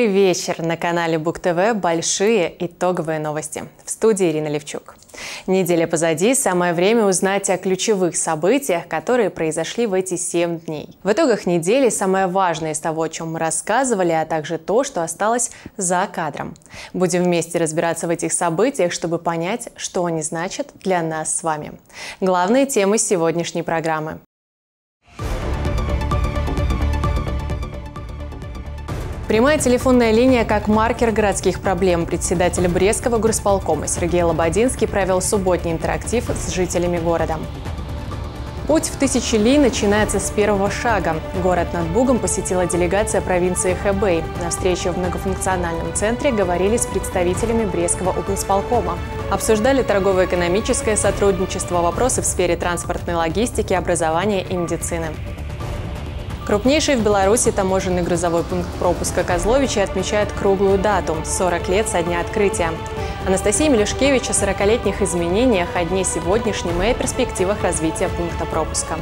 Добрый вечер! На канале Бук ТВ большие итоговые новости. В студии Ирина Левчук. Неделя позади, самое время узнать о ключевых событиях, которые произошли в эти 7 дней. В итогах недели самое важное из того, о чем мы рассказывали, а также то, что осталось за кадром. Будем вместе разбираться в этих событиях, чтобы понять, что они значат для нас с вами. Главные темы сегодняшней программы. Прямая телефонная линия как маркер городских проблем. Председатель Брестского горосполкома Сергей Лободинский провел субботний интерактив с жителями города. Путь в тысячи ли начинается с первого шага. Город над Бугом посетила делегация провинции Хэбэй. На встрече в многофункциональном центре говорили с представителями Брестского облсполкома. Обсуждали торгово-экономическое сотрудничество, вопросы в сфере транспортной логистики, образования и медицины. Крупнейший в Беларуси таможенный грузовой пункт пропуска Козловичи отмечает круглую дату – 40 лет со дня открытия. Анастасия Мелюшкевич о 40-летних изменениях, о дне сегодняшнем и о перспективах развития пункта пропуска.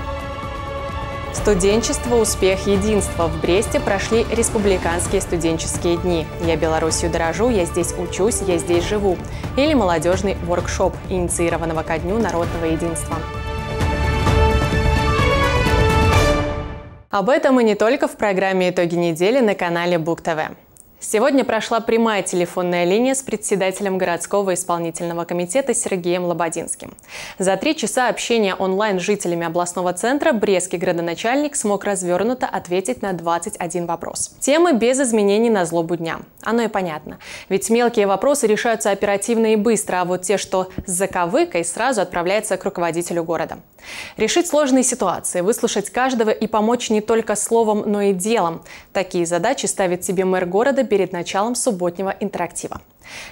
Студенчество, успех, единство. В Бресте прошли республиканские студенческие дни. «Я Белоруссию дорожу», «Я здесь учусь», «Я здесь живу» или молодежный воркшоп, инициированного ко Дню народного единства. Об этом и не только в программе «Итоги недели» на канале Бук ТВ. Сегодня прошла прямая телефонная линия с председателем городского исполнительного комитета Сергеем Лободинским. За три часа общения онлайн с жителями областного центра Брестский градоначальник смог развернуто ответить на 21 вопрос. Темы без изменений на злобу дня. Оно и понятно. Ведь мелкие вопросы решаются оперативно и быстро, а вот те, что с заковыкой, сразу отправляются к руководителю города. Решить сложные ситуации, выслушать каждого и помочь не только словом, но и делом. Такие задачи ставит себе мэр города перед началом субботнего интерактива.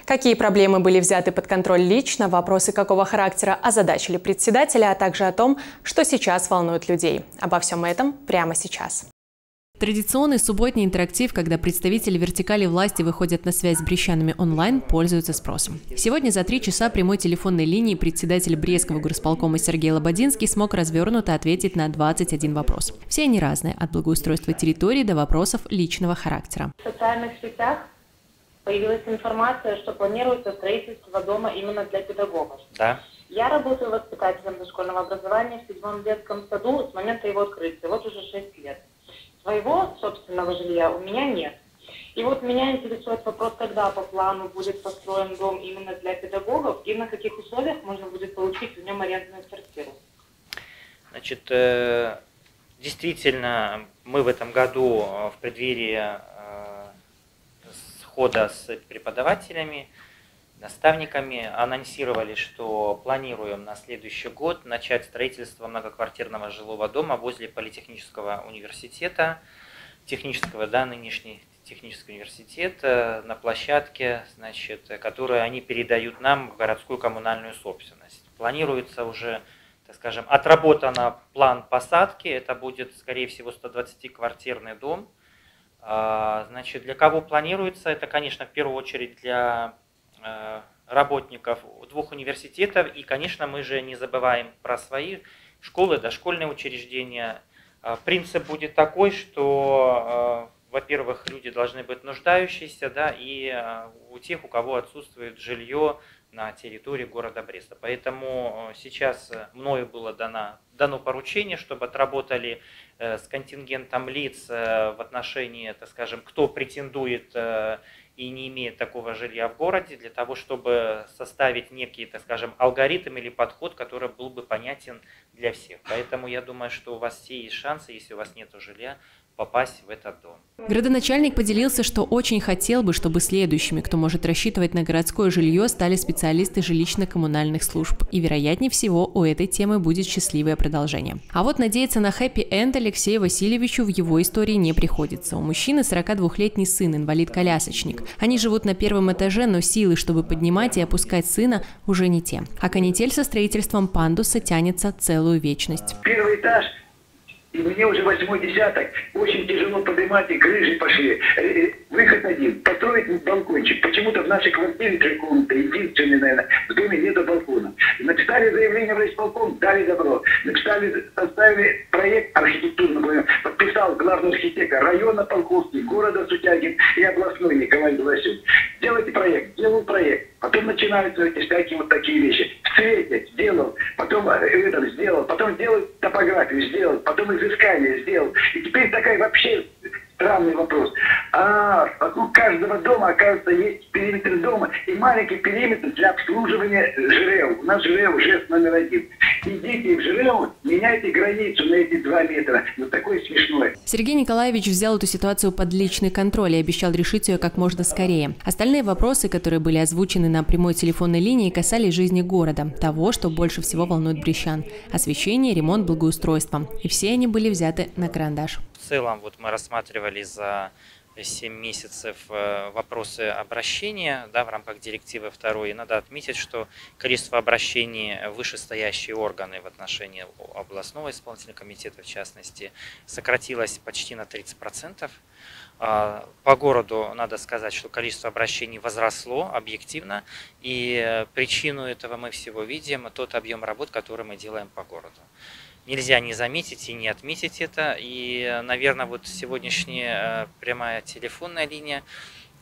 Какие проблемы были взяты под контроль лично, вопросы какого характера озадачили председателя, а также о том, что сейчас волнует людей. Обо всем этом прямо сейчас. Традиционный субботний интерактив, когда представители вертикали власти выходят на связь с брещанами онлайн, пользуются спросом. Сегодня за три часа прямой телефонной линии председатель Брестского горосполкома Сергей Лободинский смог развернуто ответить на 21 вопрос. Все они разные, от благоустройства территории до вопросов личного характера. В социальных сетях появилась информация, что планируется строительство дома именно для педагогов. Да. Я работаю воспитателем дошкольного образования в седьмом детском саду с момента его открытия, вот уже 6 лет своего собственного жилья у меня нет. И вот меня интересует вопрос, когда по плану будет построен дом именно для педагогов и на каких условиях можно будет получить в нем арендную квартиру. Значит, э, действительно, мы в этом году в преддверии э, схода с преподавателями наставниками анонсировали, что планируем на следующий год начать строительство многоквартирного жилого дома возле Политехнического университета, технического, да, нынешний технический университет, э, на площадке, значит, которую они передают нам в городскую коммунальную собственность. Планируется уже, так скажем, отработан план посадки, это будет, скорее всего, 120-квартирный дом. А, значит, для кого планируется? Это, конечно, в первую очередь для работников двух университетов. И, конечно, мы же не забываем про свои школы, дошкольные учреждения. Э, принцип будет такой, что, э, во-первых, люди должны быть нуждающиеся, да, и у тех, у кого отсутствует жилье на территории города Бреста. Поэтому сейчас мною было дано, дано поручение, чтобы отработали с контингентом лиц в отношении, так скажем, кто претендует и не имеет такого жилья в городе, для того, чтобы составить некий, так скажем, алгоритм или подход, который был бы понятен для всех. Поэтому я думаю, что у вас все есть шансы, если у вас нет жилья, попасть в этот дом. Градоначальник поделился, что очень хотел бы, чтобы следующими, кто может рассчитывать на городское жилье, стали специалисты жилищно-коммунальных служб. И, вероятнее всего, у этой темы будет счастливое продолжение. А вот надеяться на хэппи-энд Алексею Васильевичу в его истории не приходится. У мужчины 42-летний сын, инвалид-колясочник. Они живут на первом этаже, но силы, чтобы поднимать и опускать сына, уже не те. А канитель со строительством пандуса тянется целую вечность. Первый этаж и мне уже восьмой десяток, очень тяжело поднимать, и крыши пошли. Э, э, выход один, построить балкончик. Почему-то в нашей квартире три комнаты, единственный, наверное, в доме нету балкона. Написали заявление в райисполком, дали добро. Написали, составили проект архитектурный, подписал главный архитектор района Полковский, города Сутягин и областной Николай Белосюк. Делайте проект, делал проект. Потом начинаются эти всякие вот такие вещи. В цвете сделал, потом э, это сделал, потом сделал топографию, сделал, потом изыскание сделал. И теперь такая вообще странный вопрос. А вокруг каждого дома, оказывается, есть периметр дома и маленький периметр для обслуживания ЖРЭУ. У нас ЖРЭУ жест номер один. Идите в ЖРЭУ, меняйте границу на эти два метра. Ну, такое смешное. Сергей Николаевич взял эту ситуацию под личный контроль и обещал решить ее как можно скорее. Остальные вопросы, которые были озвучены на прямой телефонной линии, касались жизни города, того, что больше всего волнует брещан – освещение, ремонт, благоустройство. И все они были взяты на карандаш. Целом, вот мы рассматривали за 7 месяцев э, вопросы обращения да, в рамках директивы второй. И надо отметить, что количество обращений в вышестоящие органы в отношении областного исполнительного комитета, в частности, сократилось почти на 30%. А, по городу надо сказать, что количество обращений возросло объективно, и причину этого мы всего видим, тот объем работ, который мы делаем по городу нельзя не заметить и не отметить это. И, наверное, вот сегодняшняя э, прямая телефонная линия,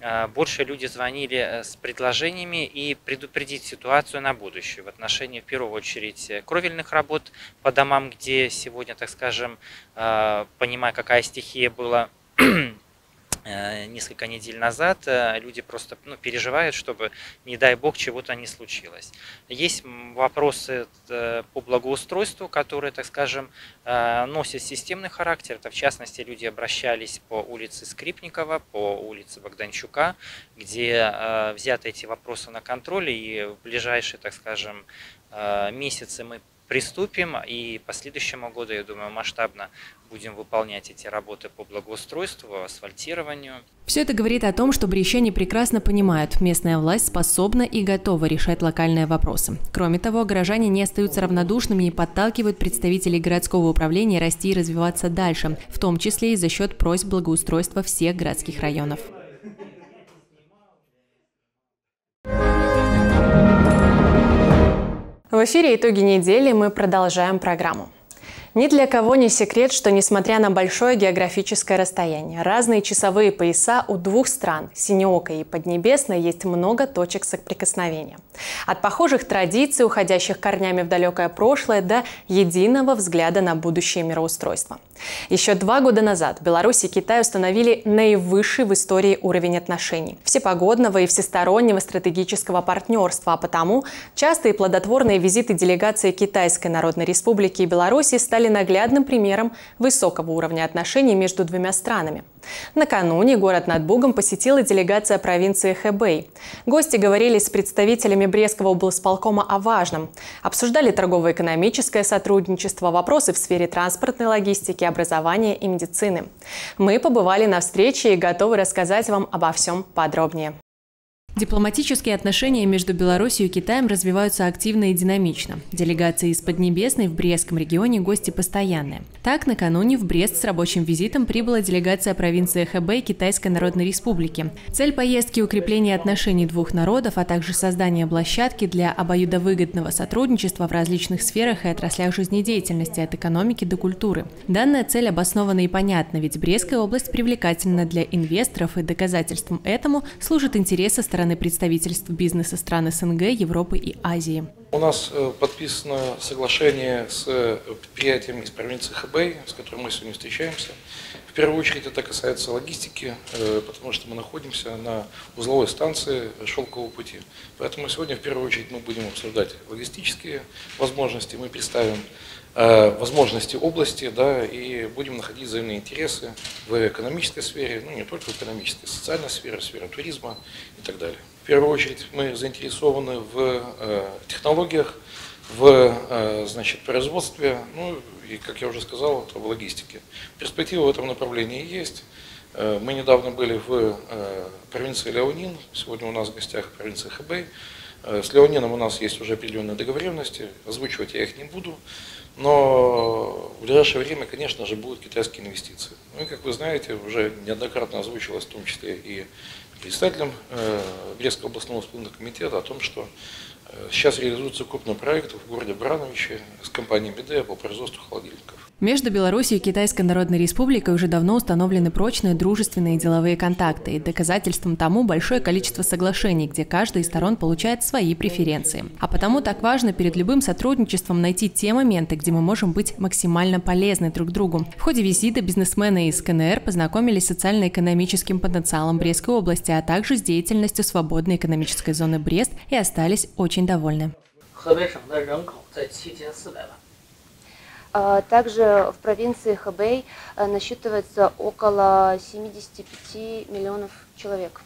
э, больше люди звонили э, с предложениями и предупредить ситуацию на будущее в отношении, в первую очередь, кровельных работ по домам, где сегодня, так скажем, понимая, какая стихия была, несколько недель назад э, люди просто ну, переживают, чтобы, не дай бог, чего-то не случилось. Есть вопросы э, по благоустройству, которые, так скажем, носят системный характер. Это, в частности, люди обращались по улице Скрипникова, по улице Богданчука, где взяты эти вопросы на контроль, и в ближайшие, так скажем, месяцы мы приступим и по следующему году, я думаю, масштабно будем выполнять эти работы по благоустройству, асфальтированию. Все это говорит о том, что брещане прекрасно понимают, местная власть способна и готова решать локальные вопросы. Кроме того, горожане не остаются равнодушными и подталкивают представителей городского управления расти и развиваться дальше, в том числе и за счет просьб благоустройства всех городских районов. В эфире «Итоги недели» мы продолжаем программу. Ни для кого не секрет, что несмотря на большое географическое расстояние, разные часовые пояса у двух стран, Синеокой и Поднебесной, есть много точек соприкосновения. От похожих традиций, уходящих корнями в далекое прошлое, до единого взгляда на будущее мироустройства. Еще два года назад Беларусь и Китай установили наивысший в истории уровень отношений, всепогодного и всестороннего стратегического партнерства, а потому частые плодотворные визиты делегации Китайской Народной Республики и Беларуси стали стали наглядным примером высокого уровня отношений между двумя странами. Накануне город над Бугом посетила делегация провинции Хэбэй. Гости говорили с представителями Брестского облсполкома о важном. Обсуждали торгово-экономическое сотрудничество, вопросы в сфере транспортной логистики, образования и медицины. Мы побывали на встрече и готовы рассказать вам обо всем подробнее. Дипломатические отношения между Беларусью и Китаем развиваются активно и динамично. Делегации из Поднебесной в Брестском регионе гости постоянные. Так, накануне в Брест с рабочим визитом прибыла делегация провинции Хэбэй Китайской Народной Республики. Цель поездки – укрепление отношений двух народов, а также создание площадки для обоюдовыгодного сотрудничества в различных сферах и отраслях жизнедеятельности от экономики до культуры. Данная цель обоснована и понятна, ведь Брестская область привлекательна для инвесторов, и доказательством этому служит интересы стороны стороны представительств бизнеса стран СНГ, Европы и Азии. У нас э, подписано соглашение с э, предприятием из провинции Хэбэй, с которым мы сегодня встречаемся. В первую очередь это касается логистики, э, потому что мы находимся на узловой станции шелкового пути. Поэтому сегодня в первую очередь мы будем обсуждать логистические возможности, мы представим возможности области, да, и будем находить взаимные интересы в экономической сфере, ну не только в экономической, социальной сфере, в сфере туризма и так далее. В первую очередь мы заинтересованы в э, технологиях, в э, значит, производстве, ну и, как я уже сказал, в логистике. Перспектива в этом направлении есть. Э, мы недавно были в провинции Леонин, сегодня у нас в гостях провинция Хэбэй. С Леонином у нас есть уже определенные договоренности, озвучивать я их не буду, но в ближайшее время, конечно же, будут китайские инвестиции. Ну и, как вы знаете, уже неоднократно озвучилось, в том числе и представителям э, Брестского областного исполнительного комитета о том, что Сейчас реализуется крупный проект в городе Брановиче с компанией МИДЕ по производству холодильников. Между Беларусью и Китайской Народной Республикой уже давно установлены прочные дружественные деловые контакты. И доказательством тому большое количество соглашений, где каждая из сторон получает свои преференции. А потому так важно перед любым сотрудничеством найти те моменты, где мы можем быть максимально полезны друг другу. В ходе визита бизнесмены из КНР познакомились с социально-экономическим потенциалом Брестской области, а также с деятельностью свободной экономической зоны Брест и остались очень довольны. А, также в провинции Хэбэй э, насчитывается около 75 миллионов человек.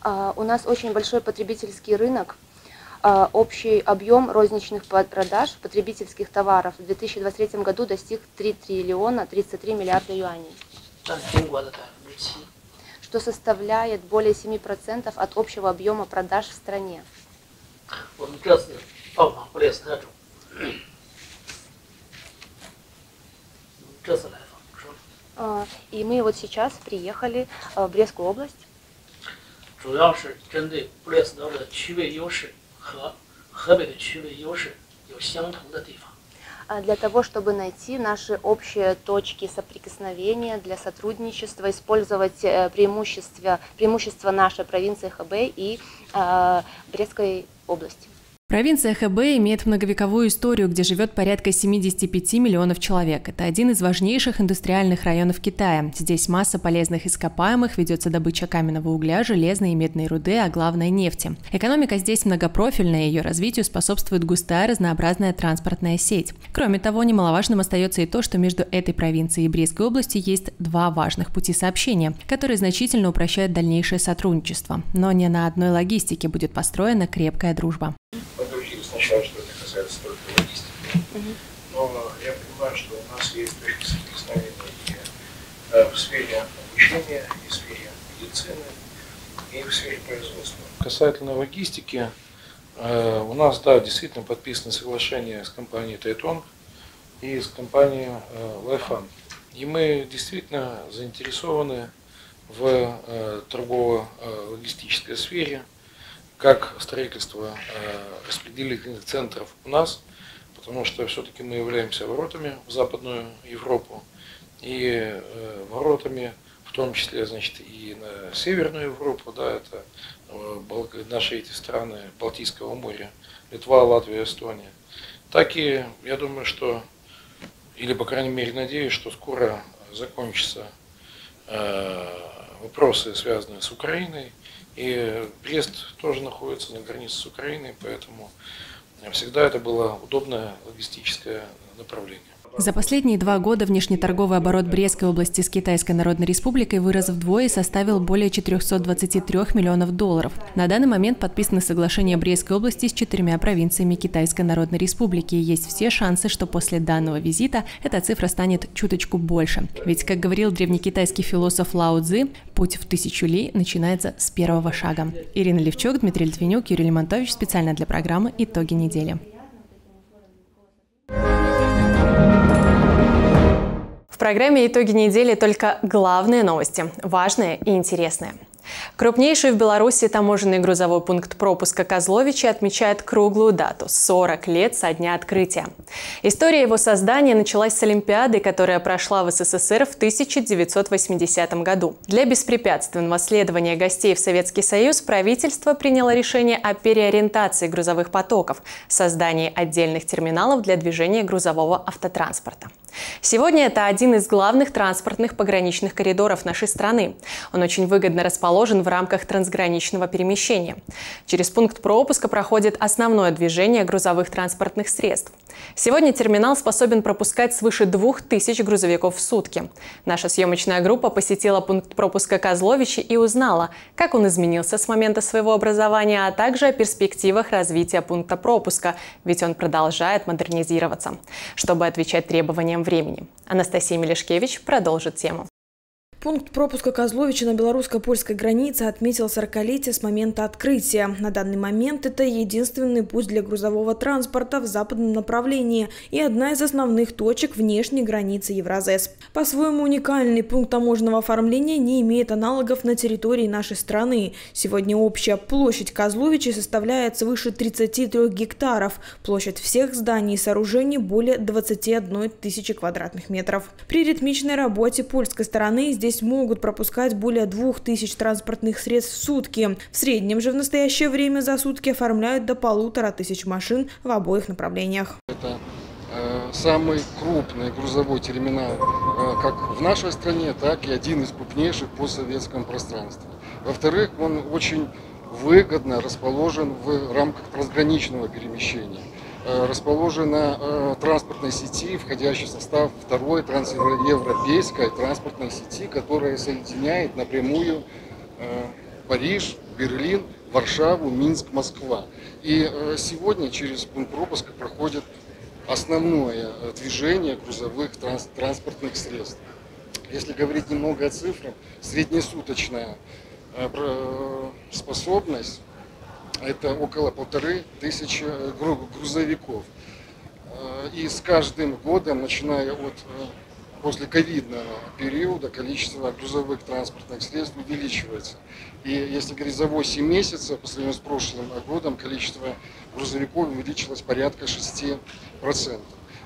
А, у нас очень большой потребительский рынок. А, общий объем розничных продаж потребительских товаров в 2023 году достиг 3 триллиона 33 миллиарда юаней что составляет более 7% от общего объема продаж в стране. А, и мы вот сейчас приехали а, в Брестскую область. 主要是针对布列斯特的区位优势和河北的区位优势有相同的地方。 А, для того, чтобы найти наши общие точки соприкосновения для сотрудничества, использовать э, преимущества, преимущества нашей провинции Хэбэй и э, Брестской области. Провинция Хэбэй имеет многовековую историю, где живет порядка 75 миллионов человек. Это один из важнейших индустриальных районов Китая. Здесь масса полезных ископаемых, ведется добыча каменного угля, железной и медной руды, а главное – нефти. Экономика здесь многопрофильная, ее развитию способствует густая разнообразная транспортная сеть. Кроме того, немаловажным остается и то, что между этой провинцией и Брестской областью есть два важных пути сообщения, которые значительно упрощают дальнейшее сотрудничество. Но не на одной логистике будет построена крепкая дружба сначала, что это касается только логистики. Угу. Но я понимаю, что у нас есть точки соприкосновения и э, в сфере обучения, и в сфере медицины, и в сфере производства. Касательно логистики, э, у нас, да, действительно подписано соглашение с компанией Тайтон и с компанией э, Лайфан. И мы действительно заинтересованы в э, торгово-логистической сфере – как строительство э, распределительных центров у нас, потому что все-таки мы являемся воротами в Западную Европу и э, воротами, в том числе, значит, и на Северную Европу, да, это э, наши эти страны Балтийского моря, Литва, Латвия, Эстония. Так и я думаю, что, или по крайней мере надеюсь, что скоро закончатся вопросы, связанные с Украиной, и Брест тоже находится на границе с Украиной, поэтому всегда это было удобное логистическое направление. За последние два года внешнеторговый оборот Брестской области с Китайской Народной Республикой вырос вдвое и составил более 423 миллионов долларов. На данный момент подписаны соглашения Брестской области с четырьмя провинциями Китайской Народной Республики. И есть все шансы, что после данного визита эта цифра станет чуточку больше. Ведь, как говорил древнекитайский философ Лао Цзи, путь в тысячу ли начинается с первого шага. Ирина Левчук, Дмитрий Литвинюк, Юрий Лимонтович специально для программы «Итоги недели». Программе «Итоги недели» только главные новости, важные и интересные. Крупнейший в Беларуси таможенный грузовой пункт пропуска Козловичи отмечает круглую дату – 40 лет со дня открытия. История его создания началась с Олимпиады, которая прошла в СССР в 1980 году. Для беспрепятственного следования гостей в Советский Союз правительство приняло решение о переориентации грузовых потоков, создании отдельных терминалов для движения грузового автотранспорта. Сегодня это один из главных транспортных пограничных коридоров нашей страны. Он очень выгодно расположен в рамках трансграничного перемещения. Через пункт пропуска проходит основное движение грузовых транспортных средств. Сегодня терминал способен пропускать свыше 2000 грузовиков в сутки. Наша съемочная группа посетила пункт пропуска Козловичи и узнала, как он изменился с момента своего образования, а также о перспективах развития пункта пропуска, ведь он продолжает модернизироваться, чтобы отвечать требованиям времени. Анастасия Мелешкевич продолжит тему. Пункт пропуска Козловича на белорусско-польской границе отметил 40-летие с момента открытия. На данный момент это единственный путь для грузового транспорта в западном направлении и одна из основных точек внешней границы Евразес. По-своему уникальный пункт таможенного оформления не имеет аналогов на территории нашей страны. Сегодня общая площадь Козловича составляет свыше 33 гектаров. Площадь всех зданий и сооружений более 21 тысячи квадратных метров. При ритмичной работе польской стороны здесь здесь могут пропускать более двух тысяч транспортных средств в сутки. В среднем же в настоящее время за сутки оформляют до полутора тысяч машин в обоих направлениях. Это э, самый крупный грузовой терминал э, как в нашей стране, так и один из крупнейших по советском пространстве. Во-вторых, он очень выгодно расположен в рамках трансграничного перемещения. Э, расположена э, транспортной сети, входящей в состав второй трансевропейской транспортной сети, которая соединяет напрямую э, Париж, Берлин, Варшаву, Минск, Москва. И сегодня через пункт пропуска проходит основное движение грузовых транспортных средств. Если говорить немного о цифрах, среднесуточная способность это около полторы тысячи э, грузовиков. Э, и с каждым годом, начиная от э, после ковидного периода, количество грузовых транспортных средств увеличивается. И если говорить за 8 месяцев, по сравнению с прошлым годом, количество грузовиков увеличилось порядка 6%.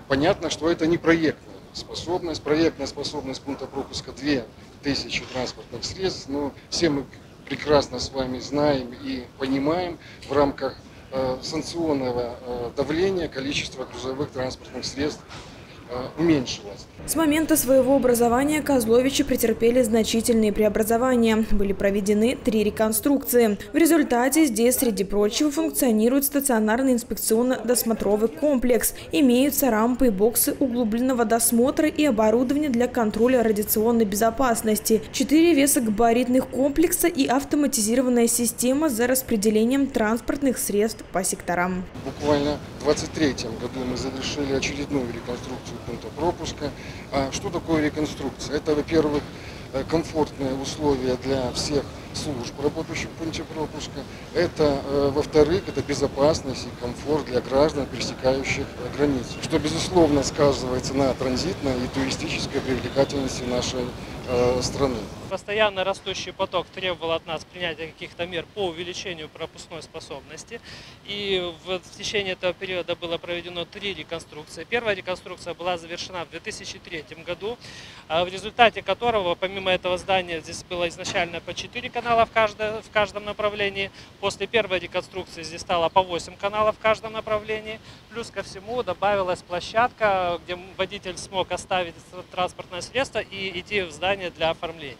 Понятно, что это не проектная способность. Проектная способность пункта пропуска 2000 транспортных средств, но все мы прекрасно с вами знаем и понимаем в рамках э, санкционного э, давления количество грузовых транспортных средств Э, уменьшилась. С момента своего образования Козловичи претерпели значительные преобразования. Были проведены три реконструкции. В результате здесь, среди прочего, функционирует стационарный инспекционно-досмотровый комплекс. Имеются рампы и боксы углубленного досмотра и оборудование для контроля радиационной безопасности, четыре весогабаритных комплекса и автоматизированная система за распределением транспортных средств по секторам. Буквально в 2023 году мы завершили очередную реконструкцию пункта пропуска. А что такое реконструкция? Это, во-первых, э, комфортные условия для всех служб, работающих в пункте пропуска. Это, э, во-вторых, это безопасность и комфорт для граждан, пересекающих э, границу, что, безусловно, сказывается на транзитной и туристической привлекательности нашей страны. Постоянно растущий поток требовал от нас принятия каких-то мер по увеличению пропускной способности. И в течение этого периода было проведено три реконструкции. Первая реконструкция была завершена в 2003 году, в результате которого, помимо этого здания, здесь было изначально по 4 канала в, каждое, в каждом направлении. После первой реконструкции здесь стало по 8 каналов в каждом направлении. Плюс ко всему добавилась площадка, где водитель смог оставить транспортное средство и идти в здание для оформления.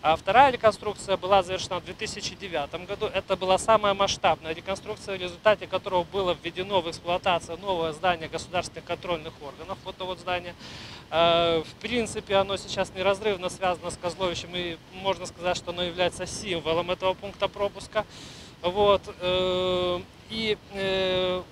А вторая реконструкция была завершена в 2009 году. Это была самая масштабная реконструкция, в результате которого было введено в эксплуатацию новое здание государственных контрольных органов. Вот это вот здание. А, в принципе, оно сейчас неразрывно связано с Козловичем, и можно сказать, что оно является символом этого пункта пропуска. Вот. Э, и э,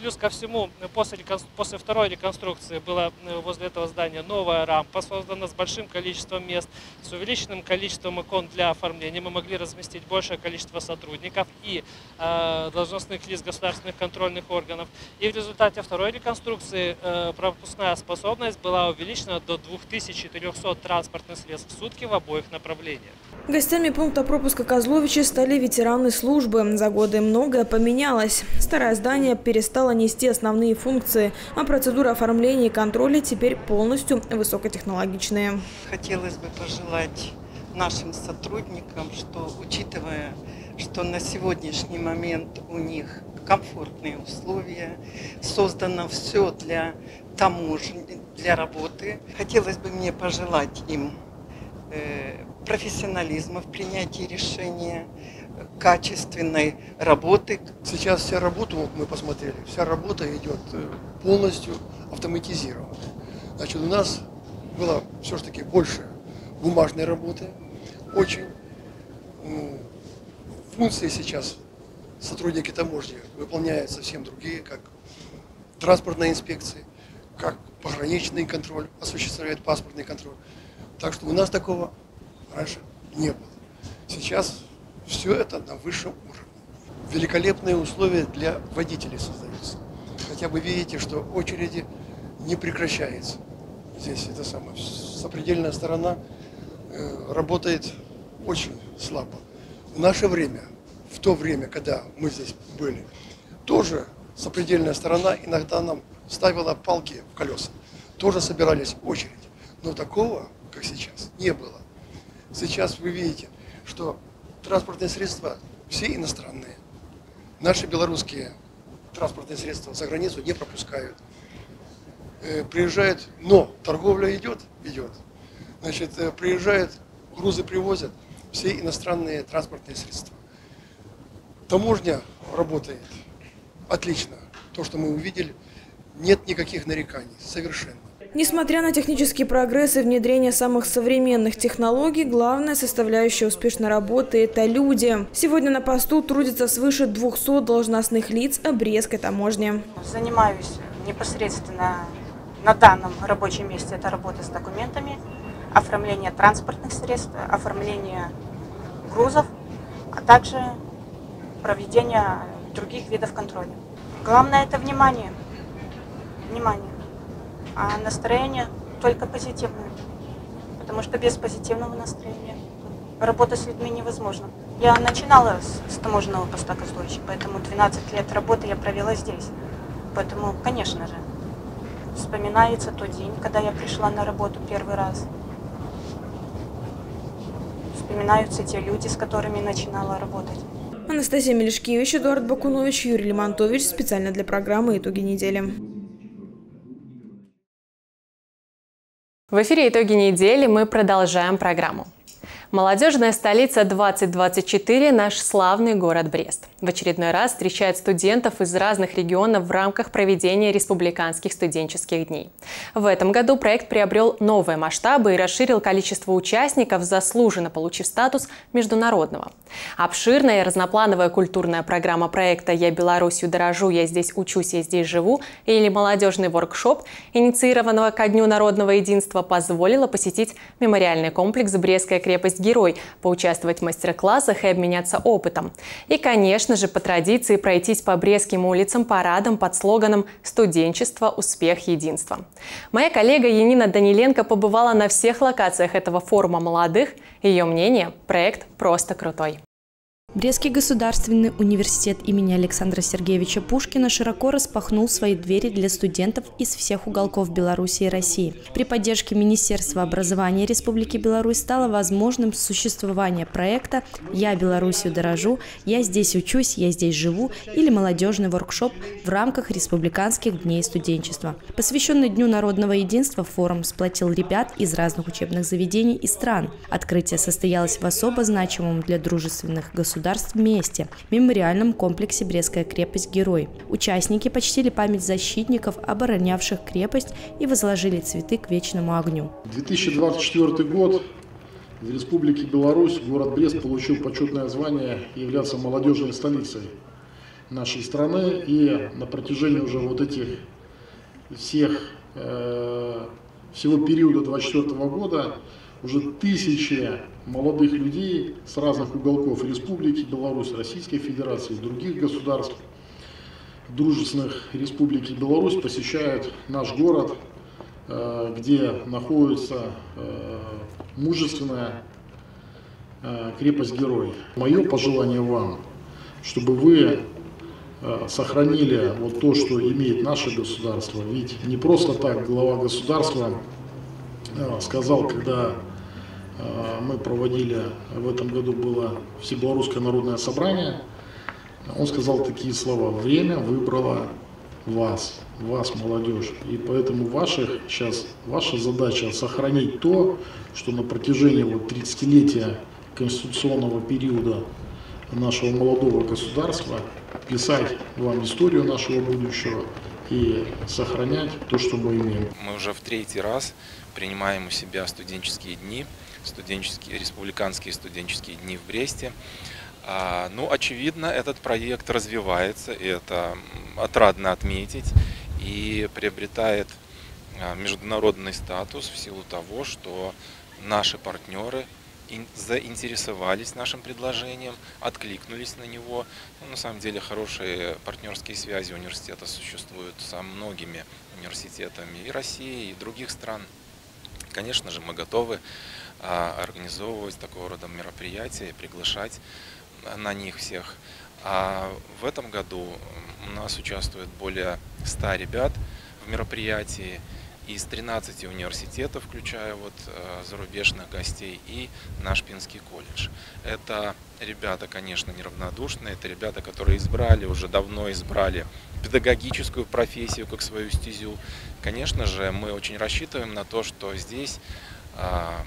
Плюс ко всему, после, после второй реконструкции была э, возле этого здания новая рампа, создана с большим количеством мест, с увеличенным количеством икон для оформления. Мы могли разместить большее количество сотрудников и э, должностных лиц государственных контрольных органов. И в результате второй реконструкции э, пропускная способность была увеличена до 2400 транспортных средств в сутки в обоих направлениях. Гостями пункта пропуска Козловича стали ветераны службы. За годы многое поменялось. Старое здание перестало нести основные функции, а процедура оформления и контроля теперь полностью высокотехнологичные. Хотелось бы пожелать нашим сотрудникам, что учитывая, что на сегодняшний момент у них комфортные условия, создано все для таможни, для работы. Хотелось бы мне пожелать им э, профессионализма в принятии решения, качественной работы. Сейчас вся работа, вот мы посмотрели, вся работа идет э, полностью автоматизированная. Значит, у нас было все-таки больше бумажной работы, очень. Функции сейчас сотрудники таможни выполняют совсем другие, как транспортная инспекция, как пограничный контроль, осуществляет паспортный контроль. Так что у нас такого раньше не было. Сейчас все это на высшем уровне. Великолепные условия для водителей создаются. Хотя вы видите, что очереди не прекращается. Здесь это самое, сопредельная сторона э, работает очень слабо. В наше время, в то время, когда мы здесь были, тоже сопредельная сторона иногда нам ставила палки в колеса. Тоже собирались очередь. Но такого, как сейчас, не было. Сейчас вы видите, что транспортные средства все иностранные. Наши белорусские транспортные средства за границу не пропускают. Э, приезжает, но торговля идет, идет. Значит, э, приезжает, грузы привозят, все иностранные транспортные средства. Таможня работает отлично. То, что мы увидели, нет никаких нареканий, совершенно. Несмотря на технический прогресс и внедрение самых современных технологий, главная составляющая успешной работы – это люди. Сегодня на посту трудится свыше 200 должностных лиц Брестской таможни. Занимаюсь непосредственно на данном рабочем месте. Это работа с документами, оформление транспортных средств, оформление грузов, а также проведение других видов контроля. Главное – это внимание. Внимание а настроение только позитивное. Потому что без позитивного настроения работа с людьми невозможна. Я начинала с, с таможенного поста Козловича, поэтому 12 лет работы я провела здесь. Поэтому, конечно же, вспоминается тот день, когда я пришла на работу первый раз. Вспоминаются те люди, с которыми начинала работать. Анастасия Мелешкевич, Эдуард Бакунович, Юрий Лимонтович. Специально для программы «Итоги недели». В эфире «Итоги недели» мы продолжаем программу. Молодежная столица 2024 – наш славный город Брест. В очередной раз встречает студентов из разных регионов в рамках проведения республиканских студенческих дней. В этом году проект приобрел новые масштабы и расширил количество участников, заслуженно получив статус международного. Обширная и разноплановая культурная программа проекта «Я Беларусью дорожу, я здесь учусь, я здесь живу» или молодежный воркшоп, инициированного ко Дню народного единства, позволила посетить мемориальный комплекс «Брестская крепость герой, поучаствовать в мастер-классах и обменяться опытом. И, конечно же, по традиции пройтись по Брестским улицам парадом под слоганом «Студенчество. Успех. Единство». Моя коллега Янина Даниленко побывала на всех локациях этого форума молодых. Ее мнение – проект просто крутой. Брестский государственный университет имени Александра Сергеевича Пушкина широко распахнул свои двери для студентов из всех уголков Беларуси и России. При поддержке Министерства образования Республики Беларусь стало возможным существование проекта «Я Беларусью дорожу», «Я здесь учусь», «Я здесь живу» или молодежный воркшоп в рамках республиканских дней студенчества. Посвященный Дню народного единства форум сплотил ребят из разных учебных заведений и стран. Открытие состоялось в особо значимом для дружественных государств государств вместе в мемориальном комплексе Брестская крепость «Герой». Участники почтили память защитников, оборонявших крепость и возложили цветы к вечному огню. 2024 год в Республике Беларусь город Брест получил почетное звание являться молодежной столицей нашей страны. И на протяжении уже вот этих всех, э, всего периода 2024 года уже тысячи молодых людей с разных уголков Республики Беларусь, Российской Федерации, других государств, дружественных Республики Беларусь посещают наш город, э, где находится э, мужественная э, крепость-герой. Мое пожелание вам, чтобы вы сохранили вот то, что имеет наше государство. Ведь не просто так глава государства сказал, когда мы проводили, в этом году было Всебелорусское народное собрание, он сказал такие слова, время выбрало вас, вас, молодежь. И поэтому ваших, сейчас ваша задача сохранить то, что на протяжении вот 30-летия конституционного периода нашего молодого государства писать вам историю нашего будущего и сохранять то, что мы имеем. Мы уже в третий раз принимаем у себя студенческие дни студенческие, республиканские студенческие дни в Бресте. А, ну, очевидно, этот проект развивается, и это отрадно отметить, и приобретает а, международный статус в силу того, что наши партнеры заинтересовались нашим предложением, откликнулись на него. Ну, на самом деле хорошие партнерские связи университета существуют со многими университетами и России, и других стран. Конечно же, мы готовы организовывать такого рода мероприятия, приглашать на них всех. А в этом году у нас участвует более 100 ребят в мероприятии из 13 университетов, включая вот э, зарубежных гостей, и наш Пинский колледж. Это ребята, конечно, неравнодушные, это ребята, которые избрали, уже давно избрали педагогическую профессию как свою стезю. Конечно же, мы очень рассчитываем на то, что здесь а,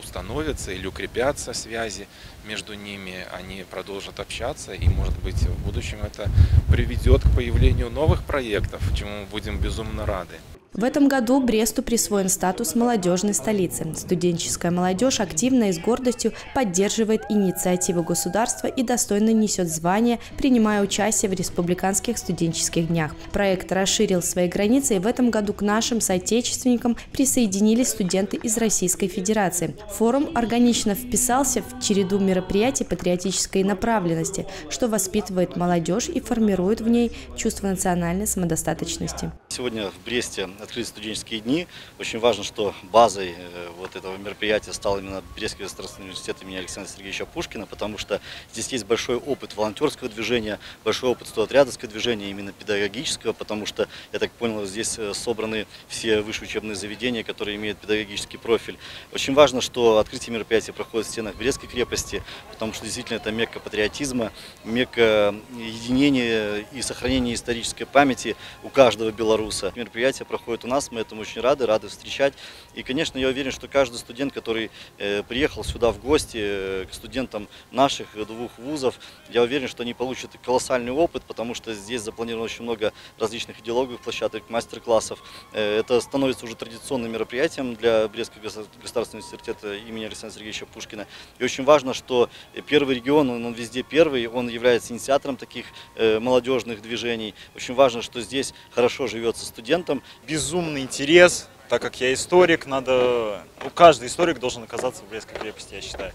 установятся или укрепятся связи между ними, они продолжат общаться, и, может быть, в будущем это приведет к появлению новых проектов, чему мы будем безумно рады. В этом году Бресту присвоен статус молодежной столицы. Студенческая молодежь активно и с гордостью поддерживает инициативы государства и достойно несет звание, принимая участие в республиканских студенческих днях. Проект расширил свои границы, и в этом году к нашим соотечественникам присоединились студенты из Российской Федерации. Форум органично вписался в череду мероприятий патриотической направленности, что воспитывает молодежь и формирует в ней чувство национальной самодостаточности. Сегодня в Бресте открыли студенческие дни. Очень важно, что базой э, вот этого мероприятия стал именно Брестский государственный университет имени Александра Сергеевича Пушкина, потому что здесь есть большой опыт волонтерского движения, большой опыт студотрядовского движения, именно педагогического, потому что, я так понял, здесь э, собраны все высшие учебные заведения, которые имеют педагогический профиль. Очень важно, что открытие мероприятия проходит в стенах Брестской крепости, потому что действительно это мекка патриотизма, мекка единения и сохранения исторической памяти у каждого белоруса. Мероприятие проходит у нас, мы этому очень рады, рады встречать. И, конечно, я уверен, что каждый студент, который э, приехал сюда в гости э, к студентам наших двух вузов, я уверен, что они получат колоссальный опыт, потому что здесь запланировано очень много различных идеологов, площадок, мастер-классов. Э, это становится уже традиционным мероприятием для Брестского государственного университета имени Александра Сергеевича Пушкина. И очень важно, что первый регион, он, он везде первый, он является инициатором таких молодежных движений. Очень важно, что здесь хорошо живется студентам. Без безумный интерес, так как я историк, надо, ну, каждый историк должен оказаться в Брестской крепости, я считаю.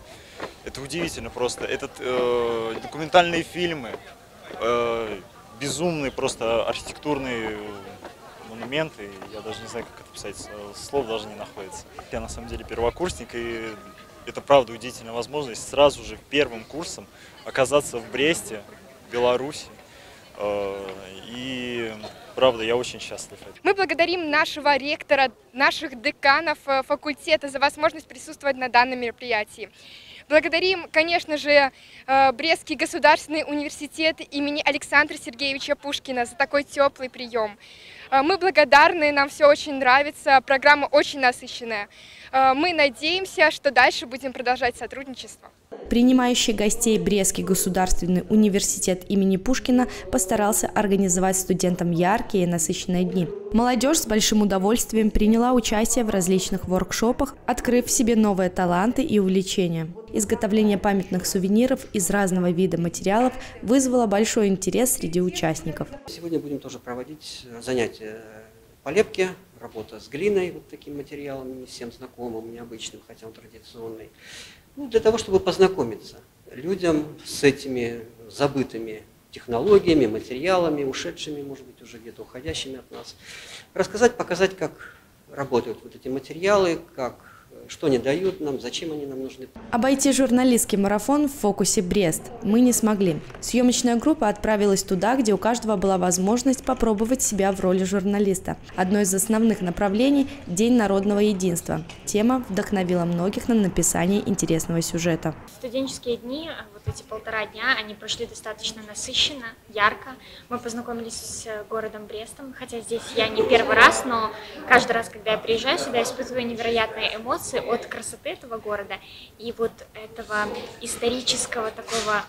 Это удивительно просто. Этот э, документальные фильмы, э, безумные просто архитектурные монументы, я даже не знаю, как это писать, слов даже не находится. Я на самом деле первокурсник, и это правда удивительная возможность сразу же первым курсом оказаться в Бресте, Беларуси, и Правда, я очень счастлив. Мы благодарим нашего ректора, наших деканов э, факультета за возможность присутствовать на данном мероприятии. Благодарим, конечно же, э, Брестский государственный университет имени Александра Сергеевича Пушкина за такой теплый прием. Э, мы благодарны, нам все очень нравится, программа очень насыщенная. Мы надеемся, что дальше будем продолжать сотрудничество. Принимающий гостей Брестский государственный университет имени Пушкина постарался организовать студентам яркие и насыщенные дни. Молодежь с большим удовольствием приняла участие в различных воркшопах, открыв в себе новые таланты и увлечения. Изготовление памятных сувениров из разного вида материалов вызвало большой интерес среди участников. Сегодня будем тоже проводить занятия по лепке, работа с глиной, вот таким материалом, не всем знакомым, необычным, хотя он традиционный. Ну, для того, чтобы познакомиться людям с этими забытыми технологиями, материалами, ушедшими, может быть, уже где-то уходящими от нас. Рассказать, показать, как работают вот эти материалы, как что они дают нам, зачем они нам нужны. Обойти журналистский марафон в фокусе Брест мы не смогли. Съемочная группа отправилась туда, где у каждого была возможность попробовать себя в роли журналиста. Одно из основных направлений – День народного единства. Тема вдохновила многих на написание интересного сюжета. Студенческие дни, вот эти полтора дня, они прошли достаточно насыщенно, ярко. Мы познакомились с городом Брестом, хотя здесь я не первый раз, но каждый раз, когда я приезжаю сюда, испытываю невероятные эмоции от красоты этого города и вот этого исторического такого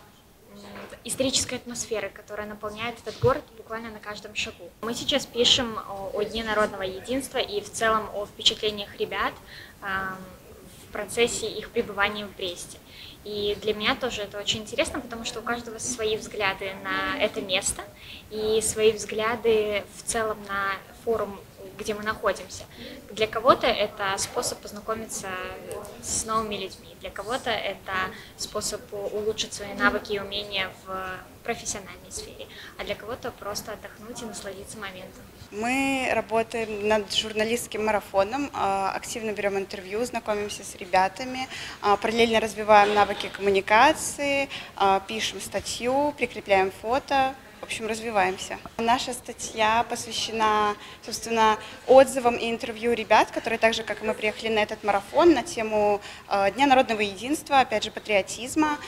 исторической атмосферы, которая наполняет этот город буквально на каждом шагу. Мы сейчас пишем о, о Дне народного единства и в целом о впечатлениях ребят э, в процессе их пребывания в Бресте. И для меня тоже это очень интересно, потому что у каждого свои взгляды на это место и свои взгляды в целом на форум где мы находимся. Для кого-то это способ познакомиться с новыми людьми, для кого-то это способ улучшить свои навыки и умения в профессиональной сфере, а для кого-то просто отдохнуть и насладиться моментом. Мы работаем над журналистским марафоном, а, активно берем интервью, знакомимся с ребятами, а, параллельно развиваем навыки коммуникации, а, пишем статью, прикрепляем фото, в общем, развиваемся. Наша статья посвящена, собственно, отзывам и интервью ребят, которые так же, как и мы, приехали на этот марафон на тему Дня народного единства, опять же, патриотизма.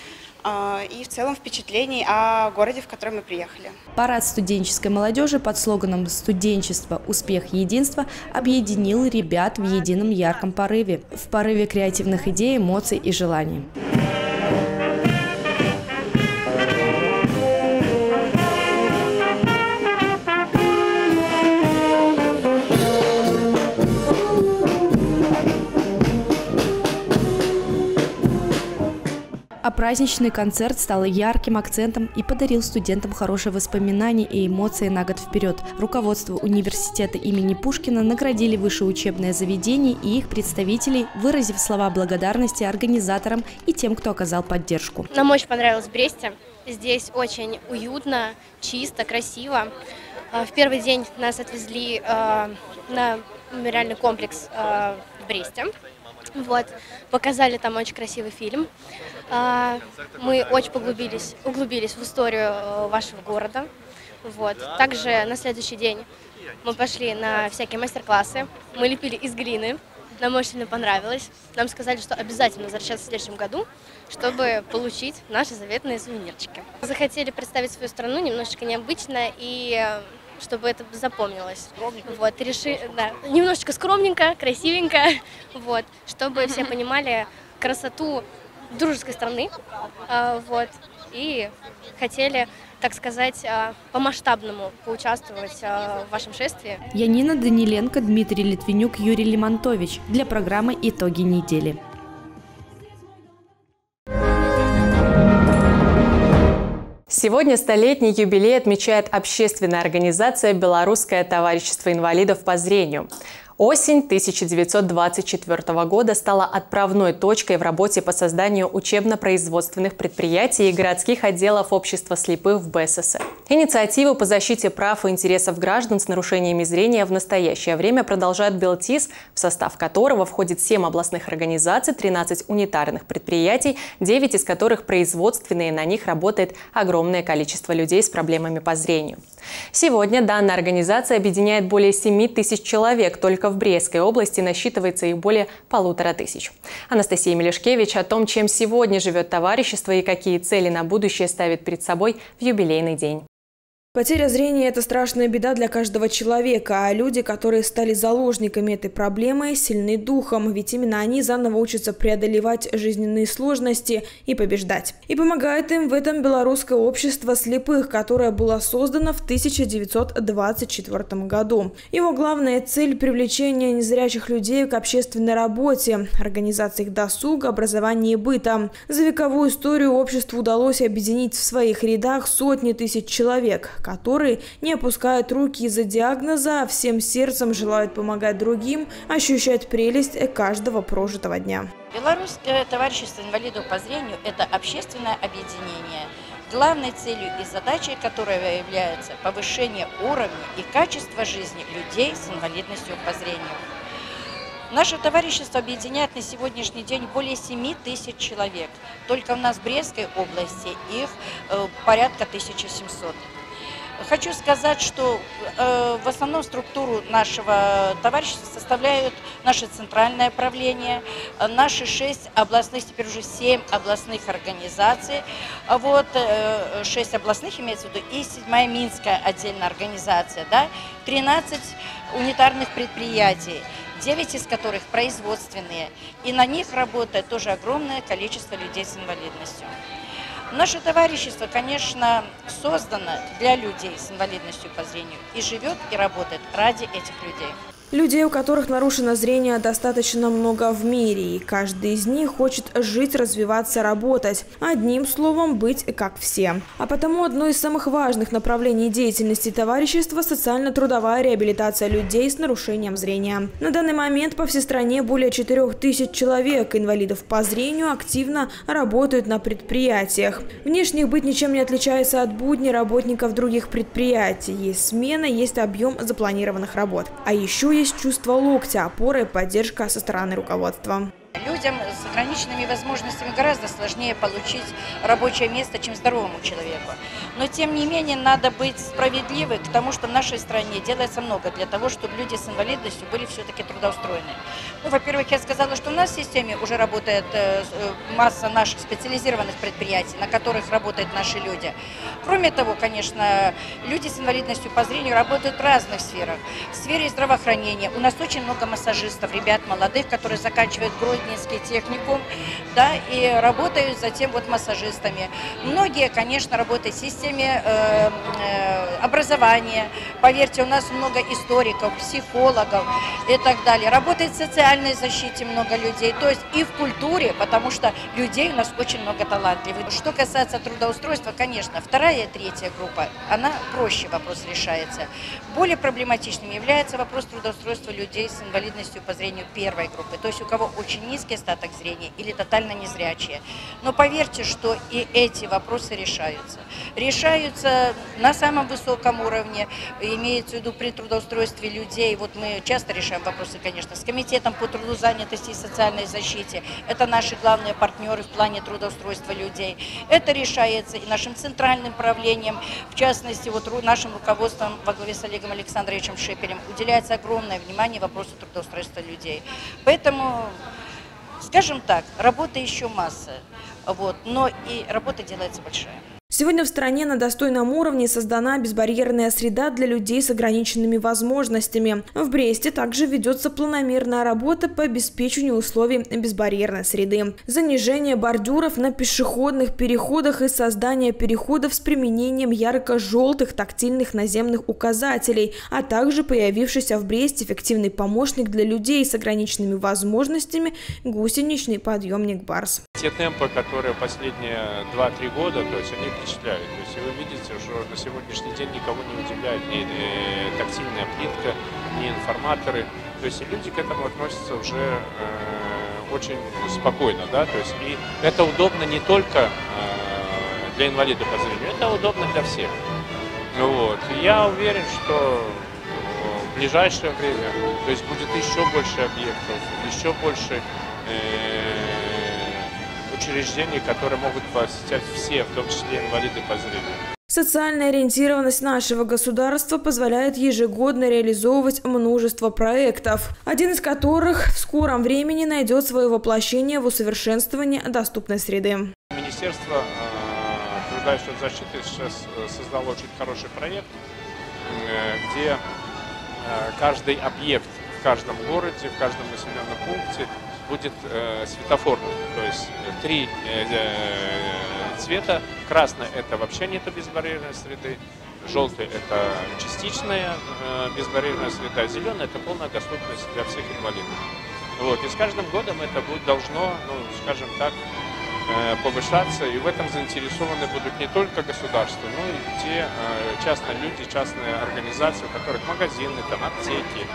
А, и в целом впечатлений о городе, в который мы приехали. Парад студенческой молодежи под слоганом «Студенчество. Успех. Единство» объединил ребят в едином ярком порыве, в порыве креативных идей, эмоций и желаний. А праздничный концерт стал ярким акцентом и подарил студентам хорошие воспоминания и эмоции на год вперед. Руководство университета имени Пушкина наградили высшее учебное заведение и их представителей, выразив слова благодарности организаторам и тем, кто оказал поддержку. Нам очень понравилось в Бресте. Здесь очень уютно, чисто, красиво. А, в первый день нас отвезли а, на мемориальный комплекс в Бресте. Вот, показали там очень красивый фильм. А, мы очень поглубились, углубились в историю э, вашего города. Вот. Также на следующий день мы пошли на всякие мастер-классы. Мы лепили из глины. Нам очень сильно понравилось. Нам сказали, что обязательно возвращаться в следующем году, чтобы получить наши заветные сувенирчики. Захотели представить свою страну немножечко необычно и э, чтобы это запомнилось. Вот, реши, да, немножечко скромненько, красивенько, вот, чтобы все понимали красоту дружеской страны, а, вот, и хотели так сказать, а, по-масштабному поучаствовать а, в вашем шествии. Янина Даниленко, Дмитрий Литвинюк, Юрий Лимонтович для программы «Итоги недели». Сегодня столетний юбилей отмечает общественная организация «Белорусское товарищество инвалидов по зрению». Осень 1924 года стала отправной точкой в работе по созданию учебно-производственных предприятий и городских отделов общества слепых в БССР. Инициативу по защите прав и интересов граждан с нарушениями зрения в настоящее время продолжает Белтис, в состав которого входит 7 областных организаций, 13 унитарных предприятий, 9 из которых производственные, на них работает огромное количество людей с проблемами по зрению. Сегодня данная организация объединяет более 7 тысяч человек. Только в Брестской области насчитывается их более полутора тысяч. Анастасия Мелешкевич о том, чем сегодня живет товарищество и какие цели на будущее ставит перед собой в юбилейный день. Потеря зрения – это страшная беда для каждого человека, а люди, которые стали заложниками этой проблемы, сильны духом, ведь именно они заново учатся преодолевать жизненные сложности и побеждать. И помогает им в этом белорусское общество слепых, которое было создано в 1924 году. Его главная цель – привлечение незрячих людей к общественной работе, организации их досуга, образования и быта. За вековую историю обществу удалось объединить в своих рядах сотни тысяч человек, которые не опускают руки из-за диагноза, а всем сердцем желают помогать другим, ощущать прелесть каждого прожитого дня. Белорусское товарищество инвалидов по зрению – это общественное объединение, главной целью и задачей которого является повышение уровня и качества жизни людей с инвалидностью по зрению. Наше товарищество объединяет на сегодняшний день более 7 тысяч человек. Только у нас в Брестской области их э, порядка 1700. Хочу сказать, что э, в основном структуру нашего товарищества составляют наше центральное правление, э, наши шесть областных, теперь уже семь областных организаций, вот э, шесть областных имеется в виду, и седьмая Минская отдельная организация, да, 13 унитарных предприятий. 9 из которых производственные, и на них работает тоже огромное количество людей с инвалидностью. Наше товарищество, конечно, создано для людей с инвалидностью по зрению и живет и работает ради этих людей. Людей, у которых нарушено зрение, достаточно много в мире, и каждый из них хочет жить, развиваться, работать. Одним словом, быть как все. А потому одно из самых важных направлений деятельности товарищества – социально-трудовая реабилитация людей с нарушением зрения. На данный момент по всей стране более 4 тысяч человек, инвалидов по зрению, активно работают на предприятиях. Внешних быть ничем не отличается от будней работников других предприятий. Есть смена, есть объем запланированных работ. А еще есть чувство локтя, опора и поддержка со стороны руководства. Людям с ограниченными возможностями гораздо сложнее получить рабочее место, чем здоровому человеку. Но тем не менее надо быть справедливы к тому, что в нашей стране делается много для того, чтобы люди с инвалидностью были все-таки трудоустроены. Ну, во-первых, я сказала, что у нас в системе уже работает э, э, масса наших специализированных предприятий, на которых работают наши люди. Кроме того, конечно, люди с инвалидностью по зрению работают в разных сферах. В сфере здравоохранения у нас очень много массажистов, ребят молодых, которые заканчивают Гродненский техникум, да, и работают затем вот массажистами. Многие, конечно, работают в системе э, э, образования. Поверьте, у нас много историков, психологов и так далее. Работает в социальной защите много людей, то есть и в культуре, потому что людей у нас очень много талантливых. Что касается трудоустройства, конечно, вторая и третья группа, она проще вопрос решается. Более проблематичным является вопрос трудоустройства людей с инвалидностью по зрению первой группы, то есть у кого очень низкий остаток зрения или тотально незрячие. Но поверьте, что и эти вопросы решаются. Решаются на самом высоком уровне, имеется в виду при трудоустройстве людей. Вот мы часто решаем вопросы, конечно, с комитетом по трудозанятости и социальной защите. Это наши главные партнеры в плане трудоустройства людей. Это решается и нашим центральным правлением, в частности, вот нашим руководством во главе с Олегом Александровичем Шепелем уделяется огромное внимание вопросу трудоустройства людей. Поэтому Скажем так, работы еще масса, вот, но и работа делается большая. Сегодня в стране на достойном уровне создана безбарьерная среда для людей с ограниченными возможностями. В Бресте также ведется планомерная работа по обеспечению условий безбарьерной среды. Занижение бордюров на пешеходных переходах и создание переходов с применением ярко-желтых тактильных наземных указателей, а также появившийся в Бресте эффективный помощник для людей с ограниченными возможностями – гусеничный подъемник «Барс». Те темпы, которые последние 2-3 года, то есть они впечатляют. То есть вы видите, что на сегодняшний день никого не удивляет ни э, тактильная плитка, ни информаторы. То есть люди к этому относятся уже э, очень спокойно, да, то есть и это удобно не только э, для инвалидов по зрению, это удобно для всех. Вот. И я уверен, что в ближайшее время, то есть будет еще больше объектов, еще больше э, учреждений, которые могут посещать все, в том числе инвалиды по зрению. Социальная ориентированность нашего государства позволяет ежегодно реализовывать множество проектов, один из которых в скором времени найдет свое воплощение в усовершенствовании доступной среды. Министерство э, труда и соцзащиты сейчас э, создало очень хороший проект, э, где каждый объект в каждом городе, в каждом населенном пункте будет э, светофорным, то есть э, три э, э, цвета. Красный – это вообще нет безбарьерной среды, желтый – это частичная э, безбарьерная среда, зеленый – это полная доступность для всех инвалидов. Вот. И с каждым годом это будет должно, ну, скажем так, э, повышаться, и в этом заинтересованы будут не только государство, но и те э, частные люди, частные организации, у которых магазины, там, аптеки.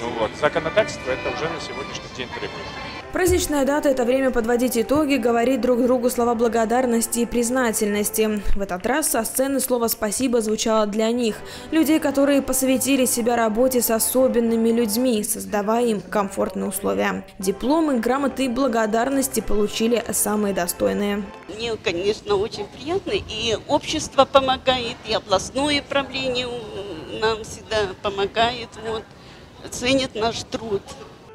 Ну, вот. Законодательство это уже на сегодняшний день требует. Праздничная дата – это время подводить итоги, говорить друг другу слова благодарности и признательности. В этот раз со сцены слово «спасибо» звучало для них. Людей, которые посвятили себя работе с особенными людьми, создавая им комфортные условия. Дипломы, грамоты и благодарности получили самые достойные. Мне, конечно, очень приятно. И общество помогает, и областное правление нам всегда помогает. Вот, ценит наш труд.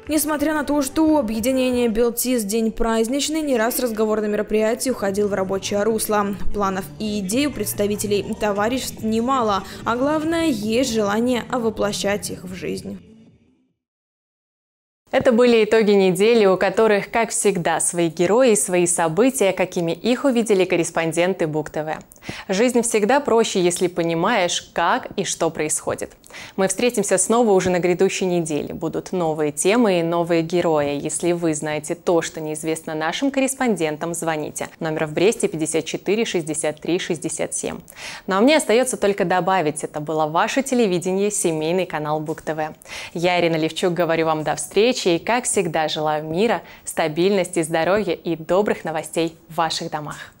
Несмотря на то, что объединение Белтис день праздничный, не раз разговор на мероприятии уходил в рабочее русло. Планов и идей у представителей товариществ немало, а главное, есть желание воплощать их в жизнь. Это были итоги недели, у которых, как всегда, свои герои и свои события, какими их увидели корреспонденты Бук ТВ. Жизнь всегда проще, если понимаешь, как и что происходит. Мы встретимся снова уже на грядущей неделе. Будут новые темы и новые герои. Если вы знаете то, что неизвестно нашим корреспондентам, звоните. Номер в Бресте 54 63 67. Ну а мне остается только добавить, это было ваше телевидение, семейный канал Бук ТВ. Я, Ирина Левчук, говорю вам до встречи и, как всегда, желаю мира, стабильности, здоровья и добрых новостей в ваших домах.